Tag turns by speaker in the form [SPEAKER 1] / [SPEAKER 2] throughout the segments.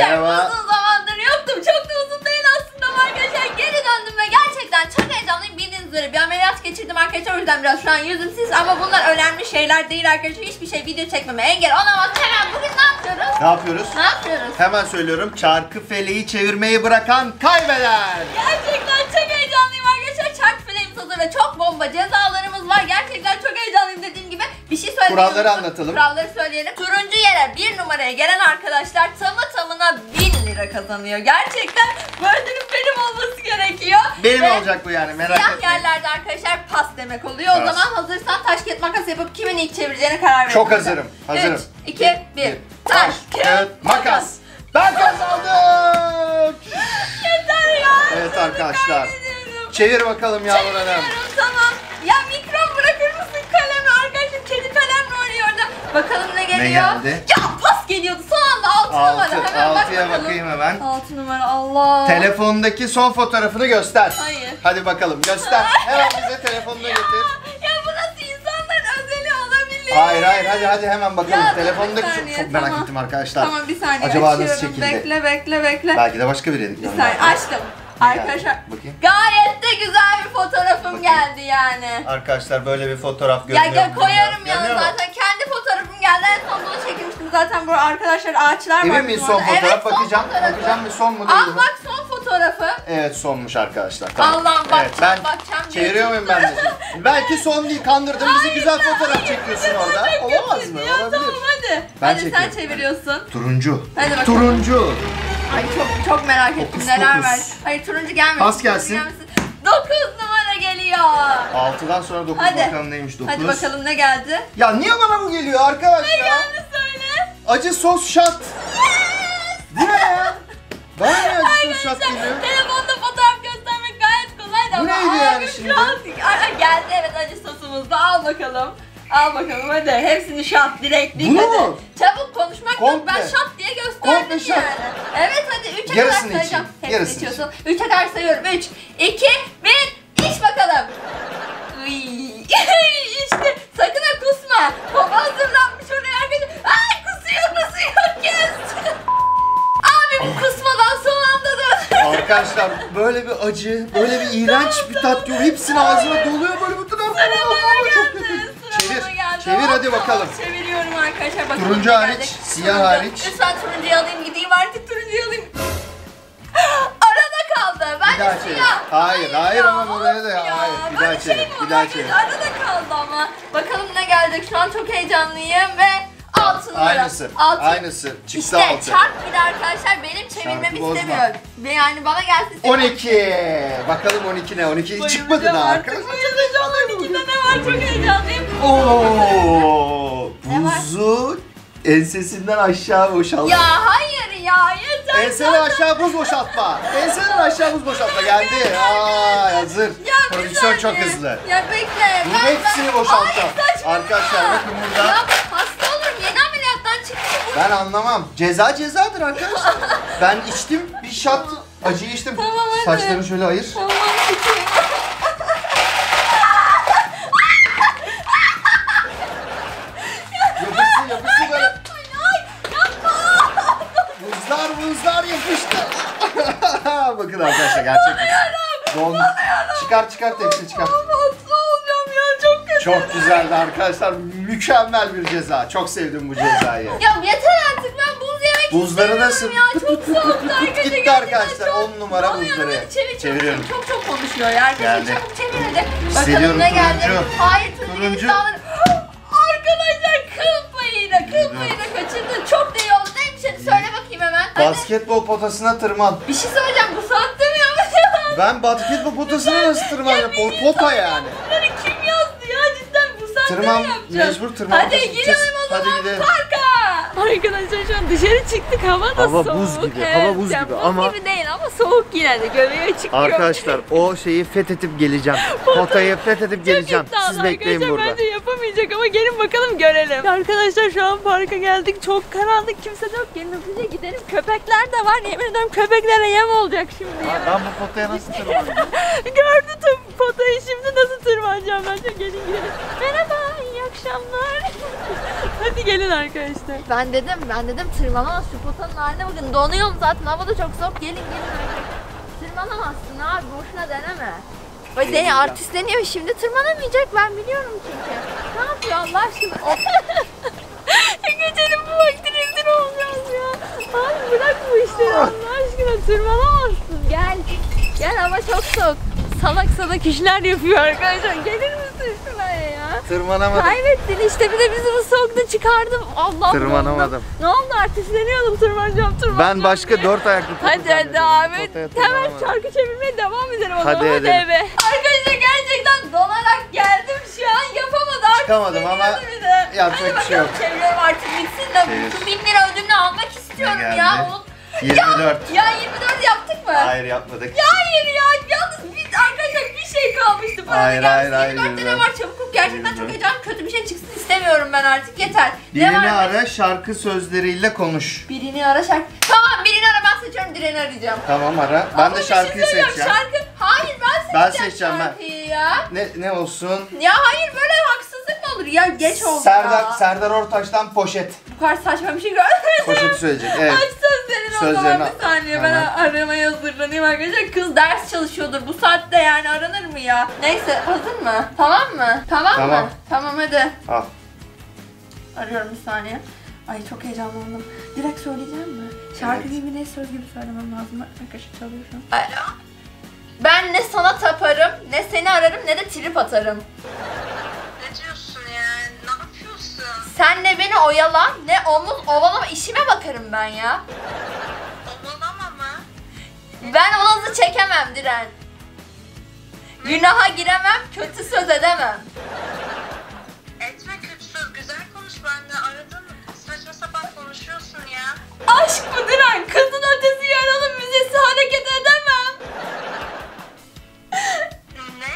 [SPEAKER 1] Arkadaşlar
[SPEAKER 2] Merhaba.
[SPEAKER 1] uzun zamandır yoktum. Çok da uzun değil aslında arkadaşlar. Geri döndüm ve gerçekten çok heyecanlıyım. Bildiğiniz üzere bir ameliyat geçirdim arkadaşlar. O yüzden biraz şu an yüzüm sis ama bunlar önemli şeyler değil arkadaşlar. Hiçbir şey video çekmeme engel olamaz. Hemen bugün ne yapıyoruz?
[SPEAKER 2] Ne yapıyoruz?
[SPEAKER 1] Ne yapıyoruz?
[SPEAKER 2] Hemen söylüyorum. Çarkı feleği çevirmeyi bırakan kaybeder.
[SPEAKER 1] Gerçekten çok heyecanlıyım arkadaşlar. Çark filmimiz hazır ve çok bomba cezalarımız var. Gerçekten çok heyecanlıyım dediğim gibi. Bir şey söylemeyi
[SPEAKER 2] Kuralları anlatalım.
[SPEAKER 1] Kuralları söyleyelim. Turuncu yere bir numaraya gelen arkadaşlar tamı tamına 1000 lira kazanıyor. Gerçekten böyle bir benim olması gerekiyor.
[SPEAKER 2] Benim
[SPEAKER 1] Ve
[SPEAKER 2] olacak bu yani merak
[SPEAKER 1] Siyah
[SPEAKER 2] etmeyin.
[SPEAKER 1] yerlerde arkadaşlar pas demek oluyor. O
[SPEAKER 2] Pas.
[SPEAKER 1] zaman hazırsan taş kağıt makas yapıp kimin ilk çevireceğine karar verelim.
[SPEAKER 2] Çok hazırım, hazırım.
[SPEAKER 1] 3, 2, 1. Taş, kağıt, makas.
[SPEAKER 2] Ben kazandım.
[SPEAKER 1] Yeter ya.
[SPEAKER 2] Evet arkadaşlar. Çevir bakalım Yağmur Hanım.
[SPEAKER 1] Tamam. Ya mikron bırakır mısın kalemi arkadaşım? Kedi kalemle oynuyor orada. Bakalım ne geliyor?
[SPEAKER 2] geldi?
[SPEAKER 1] Ya pas geliyordu son 6 numara. Hemen bak
[SPEAKER 2] altıya
[SPEAKER 1] bakalım.
[SPEAKER 2] bakayım hemen.
[SPEAKER 1] 6 numara Allah.
[SPEAKER 2] Telefondaki son fotoğrafını göster.
[SPEAKER 1] Hayır.
[SPEAKER 2] Hadi bakalım göster. Hemen bize telefonunu
[SPEAKER 1] Ya,
[SPEAKER 2] getir.
[SPEAKER 1] ya bu nasıl insanların özeli olabilir?
[SPEAKER 2] Hayır hayır hadi hadi hemen bakalım.
[SPEAKER 1] Ya, dur,
[SPEAKER 2] Telefondaki
[SPEAKER 1] bir
[SPEAKER 2] çok,
[SPEAKER 1] saniye,
[SPEAKER 2] çok merak
[SPEAKER 1] tamam.
[SPEAKER 2] ettim arkadaşlar.
[SPEAKER 1] Tamam bir saniye
[SPEAKER 2] Acaba
[SPEAKER 1] açıyorum.
[SPEAKER 2] nasıl çekildi?
[SPEAKER 1] Bekle bekle bekle.
[SPEAKER 2] Belki de başka biri
[SPEAKER 1] Bir saniye açtım. Arkadaşlar
[SPEAKER 2] Bakayım.
[SPEAKER 1] gayet de güzel bir fotoğrafım
[SPEAKER 2] Bakayım.
[SPEAKER 1] geldi yani.
[SPEAKER 2] Arkadaşlar böyle bir fotoğraf
[SPEAKER 1] Ya
[SPEAKER 2] görünüyor.
[SPEAKER 1] ya
[SPEAKER 2] mu
[SPEAKER 1] koyarım ya zaten kendi zaten bu arkadaşlar ağaçlar var.
[SPEAKER 2] Emin miyiz
[SPEAKER 1] bizim
[SPEAKER 2] son fotoğraf?
[SPEAKER 1] Evet, son
[SPEAKER 2] bakacağım.
[SPEAKER 1] fotoğrafı.
[SPEAKER 2] Bakacağım bir son mu değil mi?
[SPEAKER 1] Al bak son fotoğrafı.
[SPEAKER 2] Evet sonmuş arkadaşlar.
[SPEAKER 1] Allah'ım bakacağım,
[SPEAKER 2] Evet, ben
[SPEAKER 1] bakacağım
[SPEAKER 2] çeviriyor muyum ben de? Belki son değil kandırdın bizi güzel fotoğraf çekiyorsun orada. Olamaz mı? Olabilir.
[SPEAKER 1] tamam hadi.
[SPEAKER 2] Ben
[SPEAKER 1] hadi sen
[SPEAKER 2] çekiyorum.
[SPEAKER 1] çeviriyorsun.
[SPEAKER 2] Turuncu.
[SPEAKER 1] Hadi bakalım.
[SPEAKER 2] Turuncu.
[SPEAKER 1] Ay çok çok merak ettim
[SPEAKER 2] Dokuz,
[SPEAKER 1] neler
[SPEAKER 2] dokuz.
[SPEAKER 1] var. Hayır turuncu gelmesin.
[SPEAKER 2] Pas gelsin.
[SPEAKER 1] gelmesin. 9 numara geliyor.
[SPEAKER 2] 6'dan sonra 9
[SPEAKER 1] Hadi.
[SPEAKER 2] bakalım neymiş 9.
[SPEAKER 1] Hadi bakalım ne geldi?
[SPEAKER 2] Ya niye bana bu geliyor arkadaş ya?
[SPEAKER 1] Geldi.
[SPEAKER 2] Acı sos şat. Bu ne ya? Ne acı sos şat geliyor?
[SPEAKER 1] Telefonda fotoğraf göstermek gayet kolay da
[SPEAKER 2] Bu
[SPEAKER 1] ama
[SPEAKER 2] neydi yani
[SPEAKER 1] abim
[SPEAKER 2] şimdi?
[SPEAKER 1] şu an Aa, geldi evet acı sosumuz da al bakalım. Al bakalım hadi hepsini şat direkt dik
[SPEAKER 2] Bunu
[SPEAKER 1] hadi.
[SPEAKER 2] mu?
[SPEAKER 1] Çabuk konuşmak yok
[SPEAKER 2] Komple.
[SPEAKER 1] ben şat diye gösterdim
[SPEAKER 2] Komple şat.
[SPEAKER 1] yani. Evet hadi 3'e kadar
[SPEAKER 2] Yarısını
[SPEAKER 1] sayacağım. Hepsini
[SPEAKER 2] yarısını
[SPEAKER 1] içiyorsun. 3'e kadar sayıyorum. 3, 2, 1 iç bakalım. Iy. işte sakın ha kusma. Baba hazırlanmış oraya arkadaşlar. Ay kusuyor kusuyor kes. Abim kusmadan son anda dön.
[SPEAKER 2] Arkadaşlar böyle bir acı, böyle bir iğrenç bir tat yok. Hepsini ağzına doluyor böyle bütün
[SPEAKER 1] Sıra
[SPEAKER 2] haftalar.
[SPEAKER 1] bana geldi.
[SPEAKER 2] kötü.
[SPEAKER 1] Sıra
[SPEAKER 2] Çevir,
[SPEAKER 1] bana geldi.
[SPEAKER 2] çevir hadi bakalım.
[SPEAKER 1] Çeviriyorum arkadaşlar. Bakalım
[SPEAKER 2] Turuncu
[SPEAKER 1] ne
[SPEAKER 2] hariç,
[SPEAKER 1] gelecek.
[SPEAKER 2] siyah
[SPEAKER 1] Turuncu.
[SPEAKER 2] hariç.
[SPEAKER 1] Lütfen turuncuyu alayım gideyim artık turuncuyu alayım. Arada kaldı. Ben
[SPEAKER 2] Bir daha
[SPEAKER 1] de
[SPEAKER 2] çevir.
[SPEAKER 1] siyah.
[SPEAKER 2] Hayır, hayır
[SPEAKER 1] ya,
[SPEAKER 2] ama buraya da-
[SPEAKER 1] of ya.
[SPEAKER 2] hayır, bir
[SPEAKER 1] Böyle
[SPEAKER 2] daha
[SPEAKER 1] şey
[SPEAKER 2] çevir,
[SPEAKER 1] mi
[SPEAKER 2] bir daha çevir.
[SPEAKER 1] Arada kaldı ama. Bakalım ne gelecek. Şu an çok heyecanlıyım ve altın.
[SPEAKER 2] Aynısı,
[SPEAKER 1] Altın.
[SPEAKER 2] aynısı. Çıktı
[SPEAKER 1] İşte
[SPEAKER 2] altı.
[SPEAKER 1] çarp bir de arkadaşlar benim çevirmemi istemiyor. Ve yani bana gelsin.
[SPEAKER 2] 12. Bakalım 12 ne? 12 çıkmadı daha arkadaşlar.
[SPEAKER 1] bayılacağım. 12'de ne var çok heyecanlıyım.
[SPEAKER 2] Oo, buzu ensesinden aşağı boşalttı.
[SPEAKER 1] Ya hayır ya yeter.
[SPEAKER 2] Enseden aşağı buz boşaltma. Enseden aşağı buz boşaltma geldi. Aa hazır.
[SPEAKER 1] Ya
[SPEAKER 2] Prodüksiyon çok hızlı.
[SPEAKER 1] Ya bekle.
[SPEAKER 2] Bunun hepsini
[SPEAKER 1] saçmalama.
[SPEAKER 2] Arkadaşlar bakın burada.
[SPEAKER 1] Ya
[SPEAKER 2] Ben anlamam. Ceza cezadır arkadaşlar. ben içtim bir şat acı içtim.
[SPEAKER 1] Tamam, hadi.
[SPEAKER 2] Saçlarını şöyle ayır.
[SPEAKER 1] Tamam peki.
[SPEAKER 2] Yapışsın yapışsın böyle.
[SPEAKER 1] Ay yapma.
[SPEAKER 2] Buzlar buzlar yapıştı. bakın arkadaşlar gerçek. Don. Çıkar çıkar tepsi çıkar.
[SPEAKER 1] Hasta olacağım ya çok kötü.
[SPEAKER 2] Çok güzeldi arkadaşlar. Mükemmel bir ceza. Çok sevdim bu cezayı.
[SPEAKER 1] Ya yeter artık ben buz yemek
[SPEAKER 2] Buzları nasıl?
[SPEAKER 1] ya. Çok soğuktu arkadaşlar.
[SPEAKER 2] Gitti arkadaşlar,
[SPEAKER 1] çok-
[SPEAKER 2] on numara
[SPEAKER 1] Vallahi
[SPEAKER 2] buzları.
[SPEAKER 1] çevir,
[SPEAKER 2] Çeviriyorum.
[SPEAKER 1] Çok çok konuşuyor ya. Arkadaşlar
[SPEAKER 2] Geldi.
[SPEAKER 1] çabuk çevir hadi.
[SPEAKER 2] Hissediyorum
[SPEAKER 1] Bakalım ne geldi.
[SPEAKER 2] turuncu.
[SPEAKER 1] Hayır turuncu.
[SPEAKER 2] Turuncu.
[SPEAKER 1] Arkadaşlar kıl payıyla kıl payıyla kaçırdın. Çok da iyi oldu. Neymiş hadi söyle bakayım hemen. Hadi.
[SPEAKER 2] Basketbol potasına tırman.
[SPEAKER 1] Bir şey söyleyeceğim bu saatte mi ya?
[SPEAKER 2] Ben basketbol potasına nasıl tırmanacağım?
[SPEAKER 1] Ya
[SPEAKER 2] O
[SPEAKER 1] bir
[SPEAKER 2] pota yani.
[SPEAKER 1] Bunları kim yazdı ya cidden bu saatte
[SPEAKER 2] Tırman,
[SPEAKER 1] mi yapacağız?
[SPEAKER 2] mecbur tırmanmak
[SPEAKER 1] Hadi
[SPEAKER 2] gideceğiz.
[SPEAKER 1] gidelim o
[SPEAKER 2] Hadi
[SPEAKER 1] zaman
[SPEAKER 2] gidelim.
[SPEAKER 1] parka.
[SPEAKER 3] Arkadaşlar şu an dışarı çıktık hava da
[SPEAKER 2] Hava
[SPEAKER 3] soğuk.
[SPEAKER 2] buz gibi, hava buz
[SPEAKER 3] yani
[SPEAKER 2] gibi
[SPEAKER 3] buz
[SPEAKER 2] ama-
[SPEAKER 3] gibi değil ama soğuk yine de göbeğe çıkıyor.
[SPEAKER 2] Arkadaşlar o şeyi fethedip geleceğim. Potayı fethedip geleceğim. Siz bekleyin burada.
[SPEAKER 3] Bence yapamayacak ama gelin bakalım görelim. Arkadaşlar şu an parka geldik. Çok karanlık. Kimse de yok. Gelin hızlıca gidelim. Köpekler de var. Yemin ediyorum köpeklere yem olacak şimdi ya.
[SPEAKER 2] Ben bu potaya nasıl tırmanacağım?
[SPEAKER 3] Gördü tüm potayı şimdi nasıl tırmanacağım bence gelin gidelim. Merhaba iyi akşamlar.
[SPEAKER 1] Hadi gelin arkadaşlar. Ben dedim, ben dedim tırmanamaz. Şu potanın haline bakın. Donuyorum zaten. Hava da çok soğuk. Gelin gelin arkadaşlar. Tırmanamazsın abi. Boşuna deneme. Bak deni artistleniyor. Şimdi tırmanamayacak. Ben biliyorum çünkü. Ne yapıyor Allah aşkına? Geçelim bu vakti rezil olacağız ya. Abi bırak bu işleri Allah aşkına. Tırmanamazsın. Gel. Gel hava çok soğuk. Salak salak işler yapıyor arkadaşlar. Gelir misin şuraya ya?
[SPEAKER 2] Tırmanamadım.
[SPEAKER 1] Kaybettin işte bir de bizi bu soğukta çıkardım. Allah
[SPEAKER 2] Tırmanamadım.
[SPEAKER 1] Ne oldu artistleniyordum tırmanacağım tırmanacağım
[SPEAKER 2] Ben başka
[SPEAKER 1] diye.
[SPEAKER 2] dört ayaklı
[SPEAKER 1] Hadi hadi abi. Hemen şarkı çevirmeye devam edelim o
[SPEAKER 2] Hadi
[SPEAKER 1] zaman. Hadi eve. Arkadaşlar gerçekten donarak geldim şu an. Yapamadım.
[SPEAKER 2] Çıkamadım ama yapacak bir şey yok.
[SPEAKER 1] Çeviriyorum artık bitsin de bin lira ödülünü almak istiyorum ya.
[SPEAKER 2] geldi?
[SPEAKER 1] Unut-
[SPEAKER 2] 24.
[SPEAKER 1] Ya 24 yaptık mı?
[SPEAKER 2] Hayır yapmadık.
[SPEAKER 1] Ya hayır ya. Yalnız bir arkadaşlar bir şey kalmıştı. Para
[SPEAKER 2] Hayır, hayır, hayır,
[SPEAKER 1] 24 tane var çabuk ol. Gerçekten çok heyecanlı. Kötü bir şey çıksın istemiyorum ben artık. Yeter. Ne
[SPEAKER 2] Birini
[SPEAKER 1] var?
[SPEAKER 2] ara şarkı sözleriyle konuş.
[SPEAKER 1] Birini ara şarkı. Tamam birini ara ben seçiyorum diğerini arayacağım.
[SPEAKER 2] Tamam ara. Ben
[SPEAKER 1] Ama
[SPEAKER 2] de
[SPEAKER 1] şey
[SPEAKER 2] şarkıyı
[SPEAKER 1] söyleyeceğim,
[SPEAKER 2] seçeceğim.
[SPEAKER 1] Şarkı... Hayır ben seçeceğim,
[SPEAKER 2] Ben seçeceğim, ben.
[SPEAKER 1] şarkıyı ya.
[SPEAKER 2] Ne ne olsun?
[SPEAKER 1] Ya hayır böyle haksızlık mı olur? Ya geç oldu
[SPEAKER 2] Serdar
[SPEAKER 1] ya.
[SPEAKER 2] Serdar Ortaç'tan poşet.
[SPEAKER 1] Bu kadar saçma bir şey görmedim.
[SPEAKER 2] Poşeti söyleyecek. Evet.
[SPEAKER 1] Aç Sözlerini bir saniye ben
[SPEAKER 2] Hemen.
[SPEAKER 1] aramaya hazırlanayım arkadaşlar. Kız ders çalışıyordur bu saatte yani aranır mı ya? Neyse hazır mı? Tamam mı? Tamam,
[SPEAKER 2] Tamam.
[SPEAKER 1] mı? Tamam hadi.
[SPEAKER 2] Al.
[SPEAKER 1] Arıyorum bir saniye. Ay çok heyecanlandım. Direkt söyleyeceğim mi? Şarkı
[SPEAKER 2] Evet.
[SPEAKER 1] gibi ne söz gibi söylemem lazım. Arkadaşlar çalıyor şu an. Alo. Ben ne sana taparım, ne seni ararım, ne de trip atarım.
[SPEAKER 4] Ne diyorsun ya? Ne yapıyorsun?
[SPEAKER 1] Sen ne beni oyala, ne omuz ovalama işime bakarım ben ya. Ben o nazı çekemem Diren. Günaha giremem, kötü söz edemem.
[SPEAKER 4] Etme kötü söz. Güzel konuş benimle. Aradın saçma sapan konuşuyorsun ya.
[SPEAKER 1] Aşk mı Diren? Kızın ötesi yaralı müzesi hareket edemem.
[SPEAKER 4] Ne?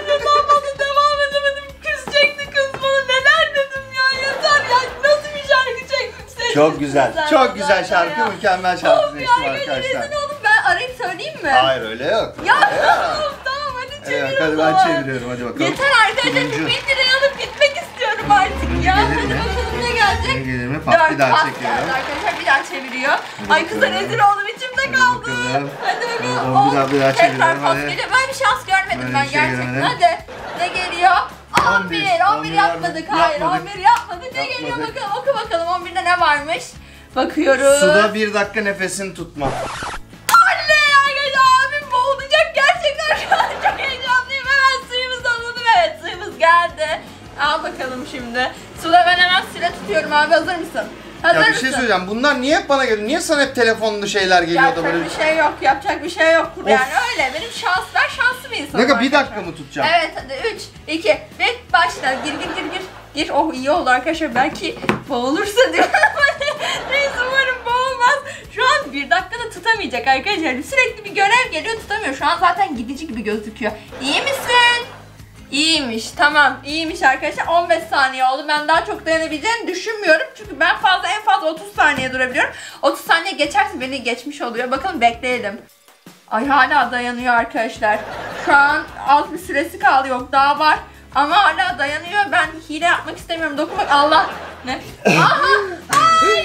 [SPEAKER 1] Ben bana devam edemedim. Küsecekti kız bana. Neler dedim ya yeter ya. Nasıl bir şarkı çektim?
[SPEAKER 2] Çok güzel. Çok güzel şarkı, mükemmel şarkı Seçtim
[SPEAKER 1] arkadaşlar rezil oldum. Ben arayıp söyleyeyim mi?
[SPEAKER 2] Hayır öyle yok.
[SPEAKER 1] Ya tamam tamam hadi çevir
[SPEAKER 2] Evet, hadi ben çeviriyorum hadi bakalım.
[SPEAKER 1] Yeter arkadaşlar bin lirayı alıp gitmek istiyorum artık ya.
[SPEAKER 2] gelir
[SPEAKER 1] Hadi
[SPEAKER 2] mi?
[SPEAKER 1] bakalım ne gelecek?
[SPEAKER 2] Ne gelir mi? Pat bir daha
[SPEAKER 1] geldi arkadaşlar bir daha çeviriyor.
[SPEAKER 2] Hadi
[SPEAKER 1] Ay kıza rezil oldum içimde
[SPEAKER 2] Hadi
[SPEAKER 1] kaldı.
[SPEAKER 2] bakalım.
[SPEAKER 1] Hadi bakalım.
[SPEAKER 2] Bir daha-
[SPEAKER 1] Tekrar
[SPEAKER 2] çeviriyorum, hadi.
[SPEAKER 1] geliyor. Böyle bir şans görmedim ben
[SPEAKER 2] şey
[SPEAKER 1] gerçekten. Hadi. Ne geliyor? 11. 11,
[SPEAKER 2] 11
[SPEAKER 1] yapmadık. Hayır
[SPEAKER 2] yapmadık.
[SPEAKER 1] 11 yapmadık. Ne geliyor bakalım oku bakalım 11'de ne varmış? Bakıyoruz.
[SPEAKER 2] Suda bir dakika nefesini tutma.
[SPEAKER 1] Anne arkadaşlar abim boğulacak gerçekten şu an çok heyecanlıyım. Hemen suyumuz alalım. Evet suyumuz geldi. Al bakalım şimdi. Suda ben hemen süre tutuyorum abi hazır mısın? Hazır
[SPEAKER 2] Ya bir
[SPEAKER 1] mısın?
[SPEAKER 2] şey söyleyeceğim. Bunlar niye hep bana geliyor? Niye sana hep telefonlu şeyler geliyor da
[SPEAKER 1] Yapacak
[SPEAKER 2] böyle?
[SPEAKER 1] bir şey yok, yapacak bir şey yok.
[SPEAKER 2] Of.
[SPEAKER 1] Yani öyle. Benim şans, ben şanslı bir insanım.
[SPEAKER 2] Ne kadar bir
[SPEAKER 1] arkadaşlar.
[SPEAKER 2] dakika mı tutacağım?
[SPEAKER 1] Evet hadi 3, 2, 1 başla. Gir gir gir gir. Gir. Oh iyi oldu arkadaşlar. Belki boğulursa diyorum. Neyse umarım boğulmaz. Şu an bir dakikada tutamayacak arkadaşlar. Sürekli bir görev geliyor tutamıyor. Şu an zaten gidici gibi gözüküyor. İyi misin? İyiymiş tamam. İyiymiş arkadaşlar. 15 saniye oldu. Ben daha çok dayanabileceğini düşünmüyorum. Çünkü ben fazla en fazla 30 saniye durabiliyorum. 30 saniye geçerse beni geçmiş oluyor. Bakalım bekleyelim. Ay hala dayanıyor arkadaşlar. Şu an az bir süresi kaldı. Yok daha var. Ama hala dayanıyor. Ben hile yapmak istemiyorum. Dokunmak Allah. Ne? Aha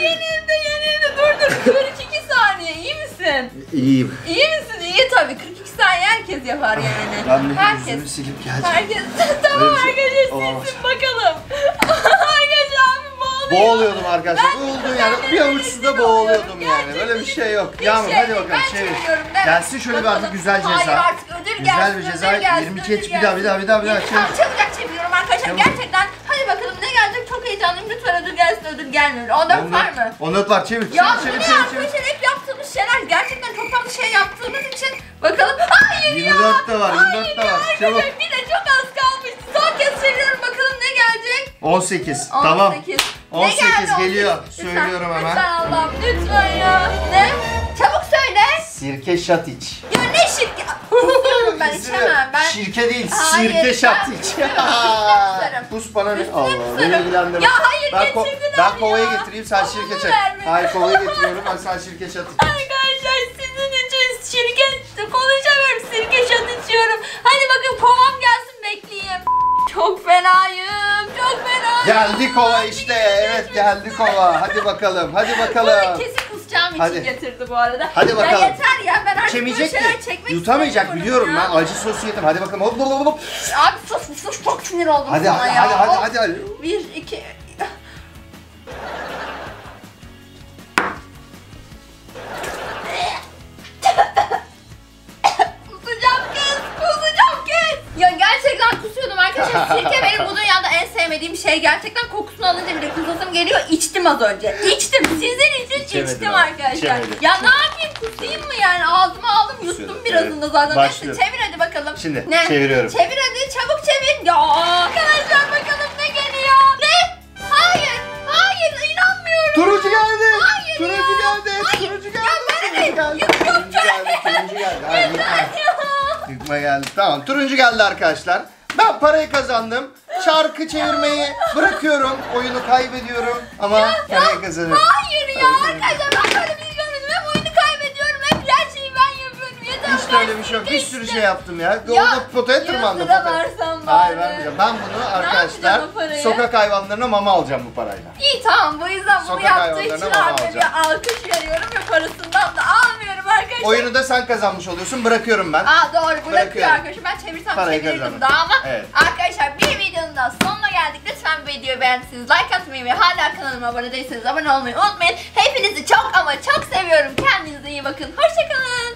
[SPEAKER 1] yenildi yenildi dur dur 42 saniye iyi misin
[SPEAKER 2] İyiyim.
[SPEAKER 1] İyi misin iyi tabii 42 saniye herkes yapar yani
[SPEAKER 2] Ben bir
[SPEAKER 1] herkes
[SPEAKER 2] silip geleceğim.
[SPEAKER 1] Herkes tamam
[SPEAKER 2] Öyle bir şey
[SPEAKER 1] arkadaşlar
[SPEAKER 2] olamaz.
[SPEAKER 1] silsin bakalım. arkadaşlar abi boğuluyor.
[SPEAKER 2] Boğuluyordum arkadaşlar.
[SPEAKER 1] Ben-
[SPEAKER 2] Boğuldum
[SPEAKER 1] ben
[SPEAKER 2] yani.
[SPEAKER 1] de
[SPEAKER 2] Bir
[SPEAKER 1] rezil
[SPEAKER 2] avuçsuzda
[SPEAKER 1] oluyorum.
[SPEAKER 2] boğuluyordum yani.
[SPEAKER 1] Gerçekten
[SPEAKER 2] Öyle bir şey yok.
[SPEAKER 1] Bir
[SPEAKER 2] Yağmur
[SPEAKER 1] şey
[SPEAKER 2] hadi bakalım
[SPEAKER 1] ben
[SPEAKER 2] çevir.
[SPEAKER 1] çeviriyorum.
[SPEAKER 2] Gelsin şöyle bir
[SPEAKER 1] Bakalım.
[SPEAKER 2] artık güzel
[SPEAKER 1] Hayır
[SPEAKER 2] ceza.
[SPEAKER 1] artık ödül
[SPEAKER 2] Güzel
[SPEAKER 1] gelsin.
[SPEAKER 2] bir
[SPEAKER 1] ödül
[SPEAKER 2] ceza.
[SPEAKER 1] gelsin,
[SPEAKER 2] 20
[SPEAKER 1] ödül
[SPEAKER 2] geç, bir daha, bir daha, bir daha, bir daha, çevir.
[SPEAKER 1] Tamam, çabucak çeviriyorum arkadaşlar.
[SPEAKER 2] Çabuk.
[SPEAKER 1] Gerçekten hadi bakalım çok heyecanlıyım. Lütfen ödül gelsin ödül gelmiyor. 14 var mı?
[SPEAKER 2] 14 var çevir.
[SPEAKER 1] Ya
[SPEAKER 2] çevir,
[SPEAKER 1] bu
[SPEAKER 2] çevir,
[SPEAKER 1] ne
[SPEAKER 2] çevir, çevir.
[SPEAKER 1] arkadaşlar hep yaptığımız şeyler gerçekten çok fazla şey yaptığımız için bakalım. Hayır ya.
[SPEAKER 2] 24 de var, 24
[SPEAKER 1] Hayır
[SPEAKER 2] de var. Çabuk.
[SPEAKER 1] Bir de çok az kalmıştı. Son kez çeviriyorum bakalım ne gelecek.
[SPEAKER 2] 18. Tamam.
[SPEAKER 1] 18.
[SPEAKER 2] 18
[SPEAKER 1] ne geldi
[SPEAKER 2] geliyor.
[SPEAKER 1] 18?
[SPEAKER 2] Söylüyorum
[SPEAKER 1] lütfen,
[SPEAKER 2] hemen.
[SPEAKER 1] Lütfen Allah'ım lütfen ya. Ne? Çabuk söyle.
[SPEAKER 2] Sirke şat iç.
[SPEAKER 1] İçemem. Ben
[SPEAKER 2] Şirke değil,
[SPEAKER 1] Hayır,
[SPEAKER 2] sirke şat iç. Pus bana ne? Allah beni ilgilendirmez.
[SPEAKER 1] Ya hayır,
[SPEAKER 2] ben, ko-
[SPEAKER 1] getirdiler
[SPEAKER 2] ben kovayı
[SPEAKER 1] ya.
[SPEAKER 2] getireyim sen
[SPEAKER 1] Onu
[SPEAKER 2] şirke çek. Hayır kovayı getiriyorum ben sen şirke şat iç.
[SPEAKER 1] Arkadaşlar sizin için şirket konuşamıyorum. Sirke şat içiyorum. Hadi bakın kovam gelsin bekleyeyim. Çok fenayım. Çok çok fena.
[SPEAKER 2] Geldi kova işte. Evet geldi kova. Hadi bakalım. Hadi bakalım.
[SPEAKER 1] Kesin için
[SPEAKER 2] Hadi.
[SPEAKER 1] getirdi bu arada.
[SPEAKER 2] Hadi bakalım.
[SPEAKER 1] Ya yeter ya ben artık böyle
[SPEAKER 2] Çemeyecek
[SPEAKER 1] şeyler çekmek
[SPEAKER 2] Yutamayacak
[SPEAKER 1] istemiyorum
[SPEAKER 2] biliyorum
[SPEAKER 1] ya.
[SPEAKER 2] ben. Acı sosu yedim. Hadi bakalım. Hop hop hop hop.
[SPEAKER 1] Abi sus sus çok sinir oldum
[SPEAKER 2] Hadi
[SPEAKER 1] sana
[SPEAKER 2] hadi
[SPEAKER 1] ya.
[SPEAKER 2] hadi hadi hadi.
[SPEAKER 1] Bir, iki... sevmediğim şey. Gerçekten kokusunu alınca bile kusasım geliyor. İçtim az önce. İçtim. Sizin için
[SPEAKER 2] İçemedin
[SPEAKER 1] içtim
[SPEAKER 2] abi,
[SPEAKER 1] arkadaşlar. Ya ne yapayım kusayım mı yani? Ağzıma aldım yuttum
[SPEAKER 2] Kusuyorum,
[SPEAKER 1] birazını
[SPEAKER 2] evet.
[SPEAKER 1] zaten. Neyse
[SPEAKER 2] Başlıyorum.
[SPEAKER 1] çevir hadi bakalım.
[SPEAKER 2] Şimdi
[SPEAKER 1] ne?
[SPEAKER 2] çeviriyorum.
[SPEAKER 1] Çevir hadi çabuk çevir. Ya arkadaşlar bakalım ne geliyor. Ne? Hayır. Hayır inanmıyorum.
[SPEAKER 2] Turuncu geldi.
[SPEAKER 1] Hayır
[SPEAKER 2] Turuncu
[SPEAKER 1] ya.
[SPEAKER 2] geldi.
[SPEAKER 1] Hayır.
[SPEAKER 2] Turuncu geldi. Turuncu geldi. Turuncu geldi. Turuncu geldi. Yıkma. Yıkma geldi. Tamam turuncu geldi arkadaşlar. Ben parayı kazandım. Çarkı çevirmeyi bırakıyorum. Oyunu kaybediyorum ama parayı kazanıyorum.
[SPEAKER 1] Hayır ya arkadaşlar
[SPEAKER 2] Hiç öyle bir şey yok. Bir sürü şey yaptım ya.
[SPEAKER 1] Ya,
[SPEAKER 2] Orada potaya tırmandım.
[SPEAKER 1] yüz lira
[SPEAKER 2] potaya.
[SPEAKER 1] bari.
[SPEAKER 2] Hayır vermeyeceğim. Ben bunu arkadaşlar
[SPEAKER 1] o parayı?
[SPEAKER 2] sokak hayvanlarına mama alacağım bu parayla.
[SPEAKER 1] İyi tamam bu yüzden bunu
[SPEAKER 2] Sokak
[SPEAKER 1] yaptığı
[SPEAKER 2] hayvanlarına
[SPEAKER 1] için
[SPEAKER 2] mama
[SPEAKER 1] abime bir
[SPEAKER 2] alacağım.
[SPEAKER 1] alkış veriyorum ve parasından da almıyorum arkadaşlar.
[SPEAKER 2] Oyunu da sen kazanmış oluyorsun. Bırakıyorum ben.
[SPEAKER 1] Aa doğru bırakıyor
[SPEAKER 2] Bırakıyorum.
[SPEAKER 1] arkadaşlar. Ben çevirsem
[SPEAKER 2] Parayı
[SPEAKER 1] çevirirdim
[SPEAKER 2] kazandım.
[SPEAKER 1] daha ama
[SPEAKER 2] Evet.
[SPEAKER 1] arkadaşlar bir videonun da sonuna geldik. Lütfen bu videoyu beğendiyseniz like atmayı ve hala kanalıma abone değilseniz abone olmayı unutmayın. Hepinizi çok ama çok seviyorum. Kendinize iyi bakın. Hoşçakalın.